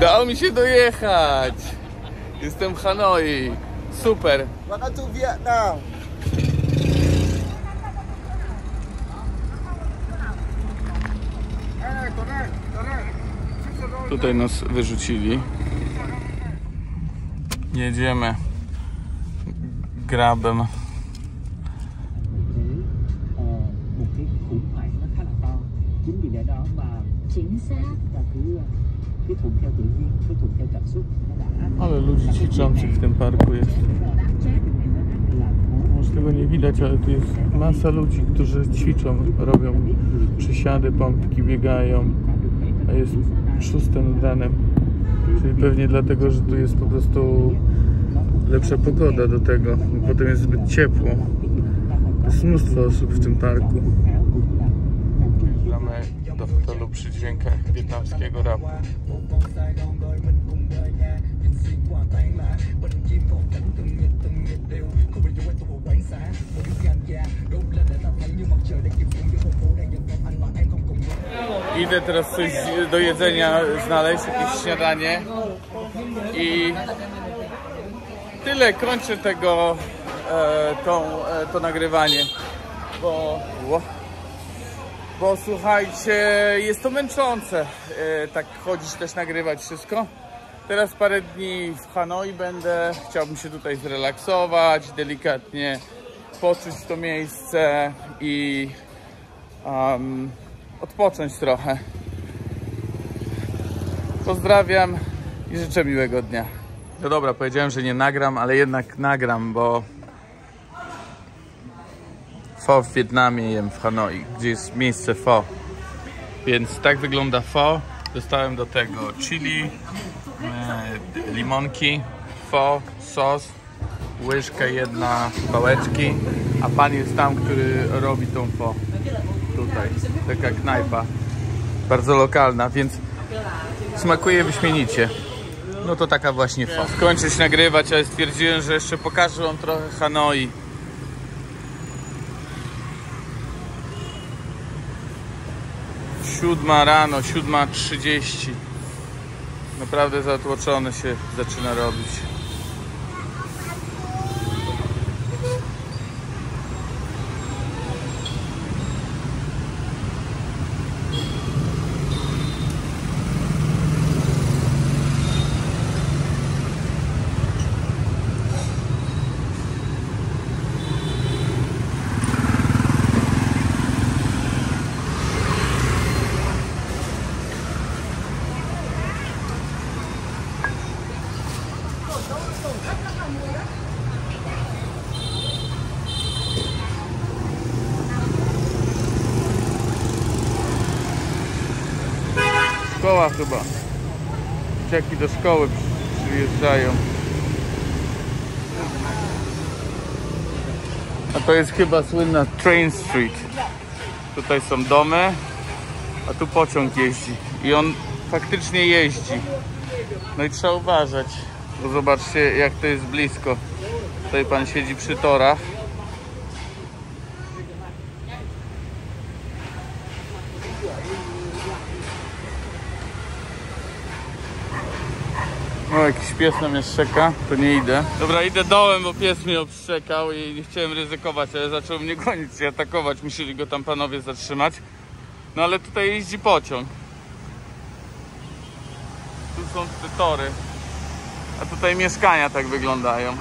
Dało mi się dojechać. Jestem w Hanoi. Super. Welcome to Vietnam. Tutaj nas wyrzucili. Jedziemy grabem. Cứ thuận theo tự nhiên cứ thuận theo cảm xúc nó đã Ale ludzi ćwiczących w tym parku jest. Może tego nie widać, ale tu jest masa ludzi, którzy ćwiczą, robią przysiady, pompki, biegają. A jest szóste nad ranem. Czyli pewnie dlatego, że tu jest po prostu lepsza pogoda do tego. bo Potem jest zbyt ciepło. Jest mnóstwo osób w tym parku. Przy wietnamskiego rapu. Idę teraz coś do jedzenia znaleźć, jakieś śniadanie i tyle, kończę tego, e, tą, e, to nagrywanie, bo, bo słuchajcie, jest to męczące, e, tak chodzić też nagrywać wszystko. Teraz parę dni w Hanoi będę, chciałbym się tutaj zrelaksować, delikatnie poczuć to miejsce i um, odpocząć trochę. Pozdrawiam i życzę miłego dnia. No dobra, powiedziałem, że nie nagram, ale jednak nagram, bo Pho w Wietnamie jem w Hanoi, gdzie jest miejsce Pho. Więc tak wygląda Pho. Dostałem do tego chili, e, limonki, Pho, sos, łyżka jedna pałeczki, a pan jest tam, który robi tą Pho. Tutaj, taka knajpa. Bardzo lokalna, więc smakuje wyśmienicie. No to taka właśnie Pho. Skończyć nagrywać, ale stwierdziłem, że jeszcze pokażę wam trochę Hanoi. Siódma rano, siódma trzydzieści. Naprawdę zatłoczone się zaczyna robić. Chyba. Dzieciaki do szkoły przy- przyjeżdżają. A to jest chyba słynna Train Street. Tutaj są domy, a tu pociąg jeździ. I on faktycznie jeździ. No i trzeba uważać. Bo zobaczcie jak to jest blisko. Tutaj pan siedzi przy torach. O, jakiś pies na mnie szczeka, to nie idę. Dobra, idę dołem, bo pies mnie obszczekał i nie chciałem ryzykować, ale zaczął mnie gonić i atakować. Musieli go tam panowie zatrzymać. No ale tutaj jeździ pociąg. Tu są te tory. A tutaj mieszkania tak wyglądają.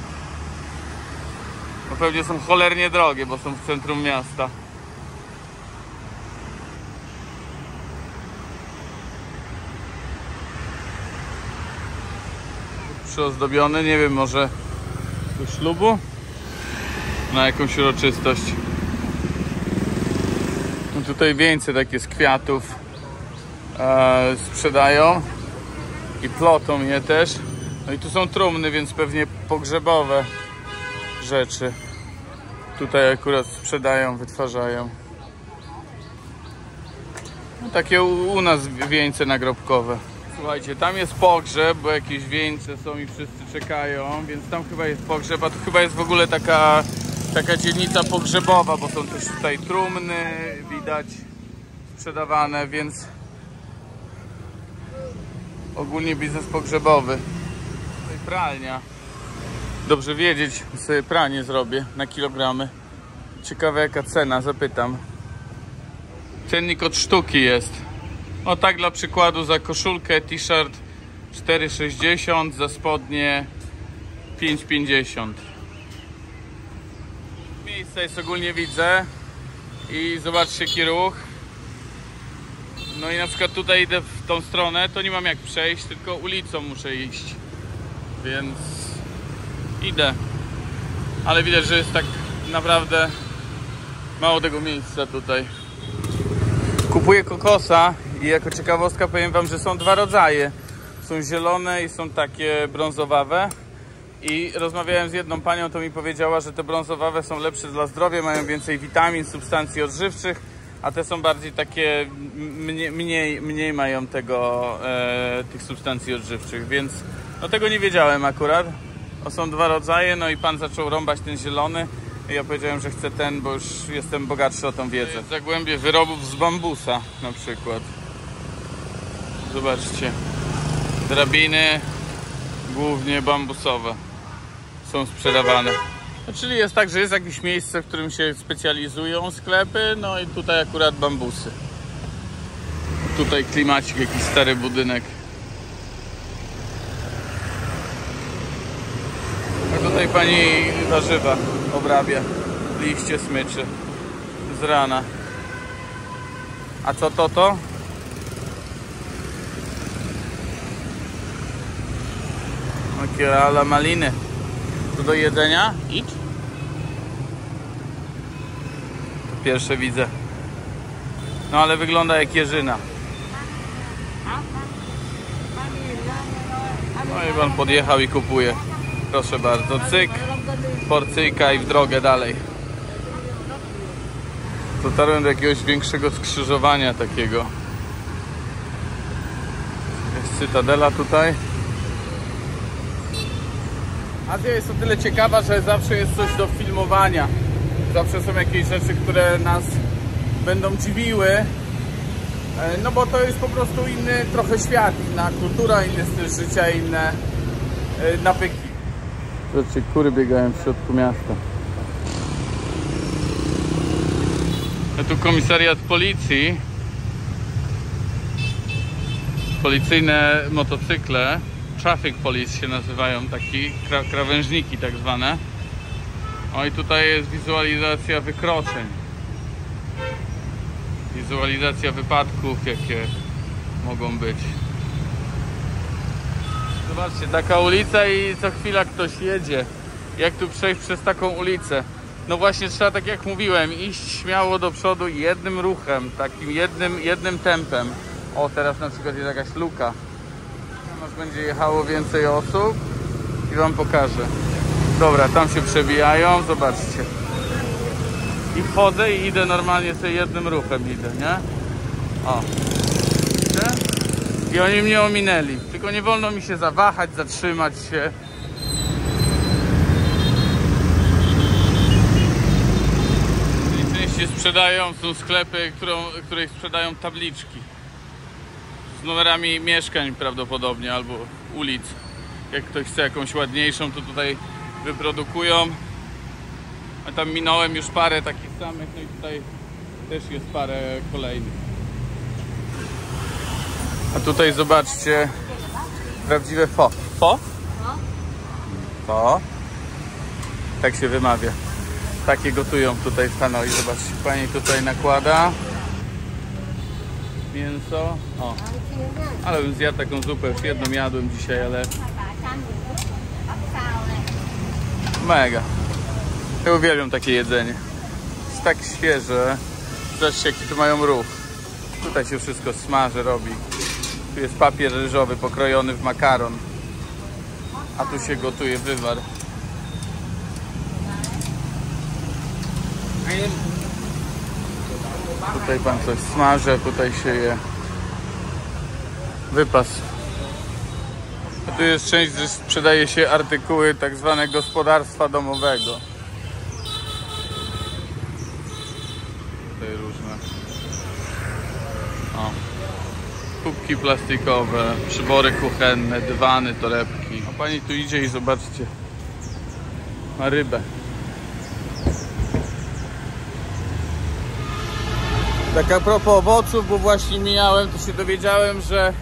No pewnie są cholernie drogie, bo są w centrum miasta. Przyozdobiony, nie wiem, może do ślubu? Na jakąś uroczystość. No tutaj wieńce takie z kwiatów e, sprzedają i plotą je też. No i tu są trumny, więc pewnie pogrzebowe rzeczy. Tutaj akurat sprzedają, wytwarzają. No takie u, u nas wieńce nagrobkowe. Słuchajcie, tam jest pogrzeb, bo jakieś wieńce są i wszyscy czekają, więc tam chyba jest pogrzeb, a to chyba jest w ogóle taka, taka dzielnica pogrzebowa, bo są też tutaj trumny, widać, sprzedawane, więc ogólnie biznes pogrzebowy. No i pralnia. Dobrze wiedzieć, sobie pranie zrobię na kilogramy. Ciekawe jaka cena, zapytam. Cennik od sztuki jest. O tak dla przykładu za koszulkę, t-shirt 4,60, za spodnie 5,50. Miejsce jest ogólnie widzę i zobaczcie jaki ruch. No i na przykład tutaj idę w tą stronę, to nie mam jak przejść, tylko ulicą muszę iść. Więc idę. Ale widać, że jest tak naprawdę mało tego miejsca tutaj. Kupuję kokosa i jako ciekawostka powiem wam, że są dwa rodzaje. Są zielone i są takie brązowawe. I rozmawiałem z jedną panią, to mi powiedziała, że te brązowawe są lepsze dla zdrowia, mają więcej witamin, substancji odżywczych, a te są bardziej takie, mniej, mniej, mniej mają tego, e, tych substancji odżywczych, więc no tego nie wiedziałem akurat. O, są dwa rodzaje, no i pan zaczął rąbać ten zielony. I ja powiedziałem, że chcę ten, bo już jestem bogatszy o tą wiedzę. Zagłębie wyrobów z bambusa na przykład. Zobaczcie. Drabiny głównie bambusowe są sprzedawane. No, czyli jest tak, że jest jakieś miejsce, w którym się specjalizują sklepy, no i tutaj akurat bambusy. Tutaj klimacik, jakiś stary budynek. A tutaj pani warzywa obrabia. Liście smyczy z rana. A co to to? Okierala maliny. To do jedzenia? Idź. To pierwsze widzę. No ale wygląda jak jeżyna. No i pan podjechał i kupuje. Proszę bardzo, cyk, porcyjka i w drogę dalej. Dotarłem do jakiegoś większego skrzyżowania takiego. Jest cytadela tutaj. Azja jest o tyle ciekawa, że zawsze jest coś do filmowania. Zawsze są jakieś rzeczy, które nas będą dziwiły. E, No bo to jest po prostu inny trochę świat, inna kultura, inny styl życia, inne e, nawyki. Zobaczcie, kury biegają w środku miasta. A tu komisariat policji. Policyjne motocykle. Traffic Police się nazywają, taki kra krawężniki tak zwane. O i tutaj jest wizualizacja wykroczeń. Wizualizacja wypadków, jakie mogą być. Zobaczcie, taka ulica i co chwila ktoś jedzie. Jak tu przejść przez taką ulicę? No właśnie trzeba, tak jak mówiłem, iść śmiało do przodu jednym ruchem, takim jednym, jednym tempem. O, teraz na przykład jest jakaś luka. Będzie jechało więcej osób i wam pokażę. Dobra, tam się przebijają, zobaczcie. I wchodzę i idę normalnie sobie jednym ruchem idę, nie? O. Widzicie? I oni mnie ominęli. Tylko nie wolno mi się zawahać, zatrzymać się. I częściej sprzedają, są sklepy, którą, których sprzedają tabliczki z numerami mieszkań prawdopodobnie albo ulic. Jak ktoś chce jakąś ładniejszą, to tutaj wyprodukują. A tam minąłem już parę takich samych, no i tutaj też jest parę kolejnych. A tutaj zobaczcie prawdziwe fo. Fo? Fo? Tak się wymawia. Takie gotują tutaj w Hanoi. Zobaczcie, pani tutaj nakłada mięso. O, ale bym zjadł taką zupę. Już jedną jadłem dzisiaj, ale mega. Ja uwielbiam takie jedzenie. Jest tak świeże. Zobaczcie, jaki tu mają ruch. Tutaj się wszystko smaży, robi. Tu jest papier ryżowy pokrojony w makaron. A tu się gotuje wywar. Tutaj pan coś smaży, a tutaj się je wypas. A tu jest część, gdzie sprzedaje się artykuły tak zwane gospodarstwa domowego. Tutaj różne. O. Kubki plastikowe, przybory kuchenne, dywany, torebki. A pani tu idzie i zobaczcie. Ma rybę. Tak a propos owoców, bo właśnie mijałem, to się dowiedziałem, że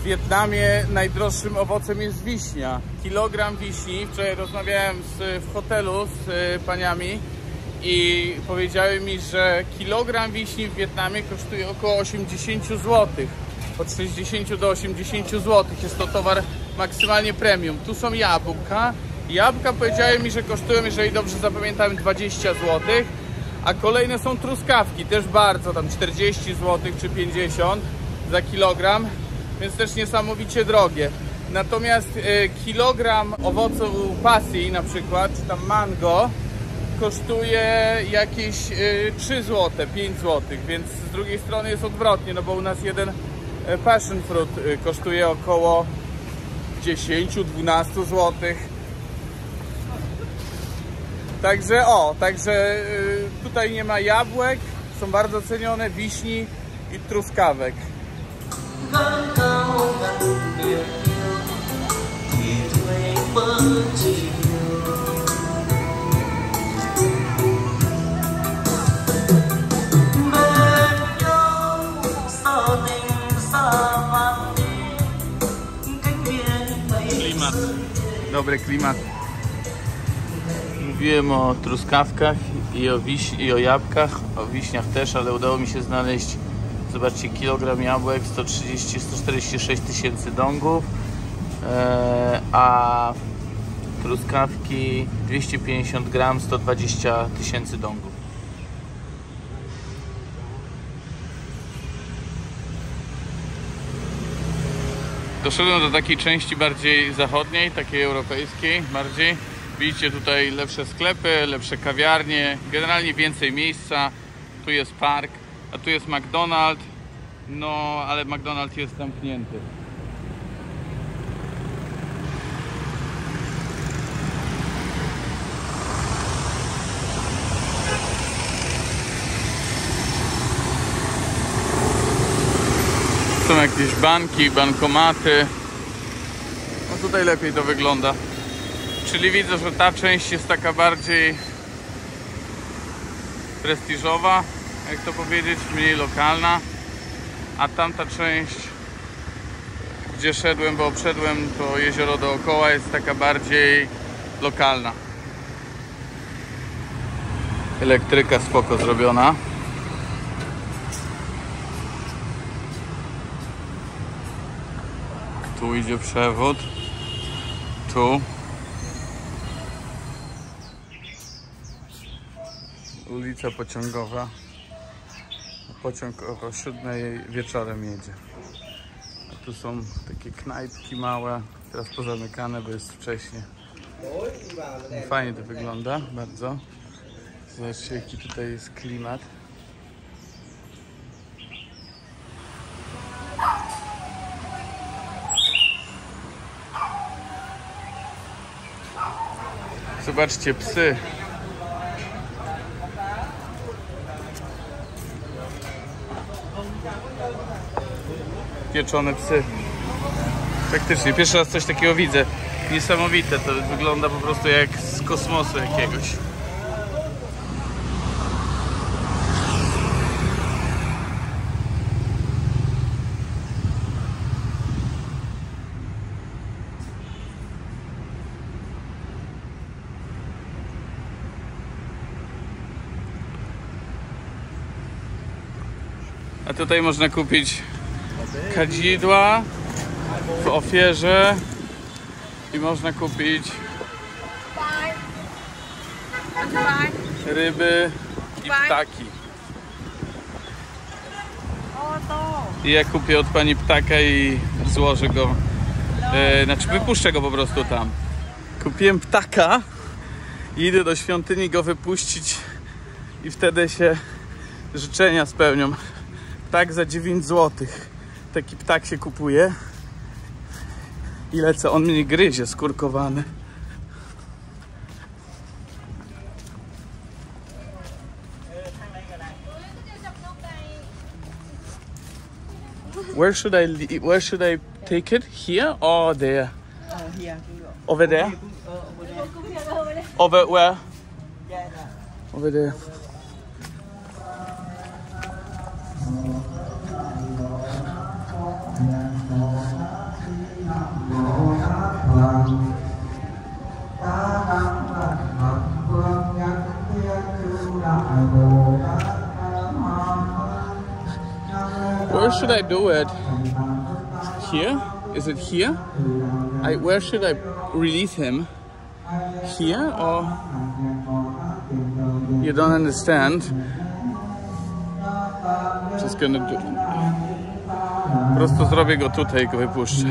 w Wietnamie najdroższym owocem jest wiśnia. Kilogram wiśni, wczoraj rozmawiałem z, w hotelu z y, paniami i powiedziały mi, że kilogram wiśni w Wietnamie kosztuje około 80 zł. Od 60 do 80 zł. Jest to towar maksymalnie premium. Tu są jabłka. Jabłka powiedziały mi, że kosztują, jeżeli dobrze zapamiętałem, 20 zł. A kolejne są truskawki, też bardzo, tam 40 zł czy 50 za kilogram, więc też niesamowicie drogie. Natomiast e, kilogram owoców pasji na przykład, czy tam mango, kosztuje jakieś e, 3 zł, 5 zł, więc z drugiej strony jest odwrotnie, no bo u nas jeden e, passion fruit e, kosztuje około 10-12 złotych. Także o, także y, tutaj nie ma jabłek, są bardzo cenione wiśni i truskawek. Klimat. Dobry klimat. Mówiłem o truskawkach i o, wiś, i o jabłkach, o wiśniach też, ale udało mi się znaleźć, zobaczcie, kilogram jabłek 130-146 tysięcy dongów, e, a truskawki 250 gram 120 tysięcy dongów. Doszedłem do takiej części bardziej zachodniej, takiej europejskiej bardziej. Widzicie tutaj lepsze sklepy, lepsze kawiarnie, generalnie więcej miejsca. Tu jest park, a tu jest McDonald's. No, ale McDonald's jest zamknięty. Są jakieś banki, bankomaty. No tutaj lepiej to wygląda. Czyli widzę, że ta część jest taka bardziej prestiżowa, jak to powiedzieć, mniej lokalna, a tamta część, gdzie szedłem, bo obszedłem to jezioro dookoła, jest taka bardziej lokalna. Elektryka spoko zrobiona. Tu idzie przewód. Tu. Ulica pociągowa. Pociąg o 7 wieczorem jedzie. A tu są takie knajpki małe. Teraz pozamykane, bo jest wcześnie. Fajnie to wygląda, bardzo. Zobaczcie jaki tutaj jest klimat. Zobaczcie psy. Pieczone psy. Faktycznie, pierwszy raz coś takiego widzę. Niesamowite, to wygląda po prostu jak z kosmosu jakiegoś. A tutaj można kupić kadzidła w ofierze i można kupić ryby i ptaki. I ja kupię od pani ptaka i złożę go, e, znaczy wypuszczę go po prostu tam. Kupiłem ptaka i idę do świątyni go wypuścić i wtedy się życzenia spełnią. Ptak za 9 zł. Taki ptak się kupuje. I lecę, on mnie gryzie, skurkowany. Where should I where should I take it? Here or there? Over there? Over where? Over there. Where should I do it? Here? Is it here? I where should I release him? Here or you don't understand? Just gonna do. Po prostu zrobię go tutaj go wypuszczę.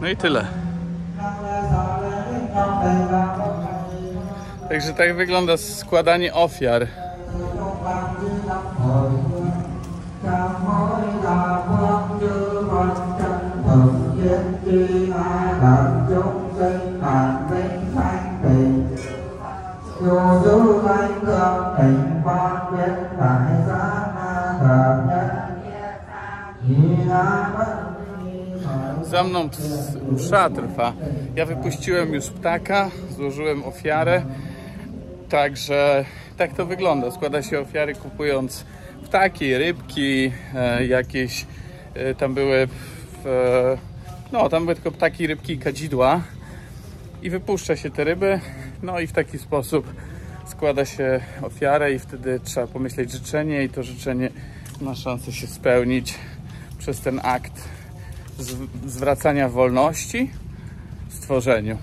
No i tyle. Także tak wygląda składanie ofiar. Za mną msza trwa. Ja wypuściłem już ptaka, złożyłem ofiarę. Także tak to wygląda. Składa się ofiary kupując ptaki, rybki, e, jakieś e, tam były e, no tam były tylko ptaki, rybki i kadzidła i wypuszcza się te ryby. No i w taki sposób składa się ofiarę i wtedy trzeba pomyśleć życzenie i to życzenie ma szansę się spełnić przez ten akt zw- zwracania wolności stworzeniu.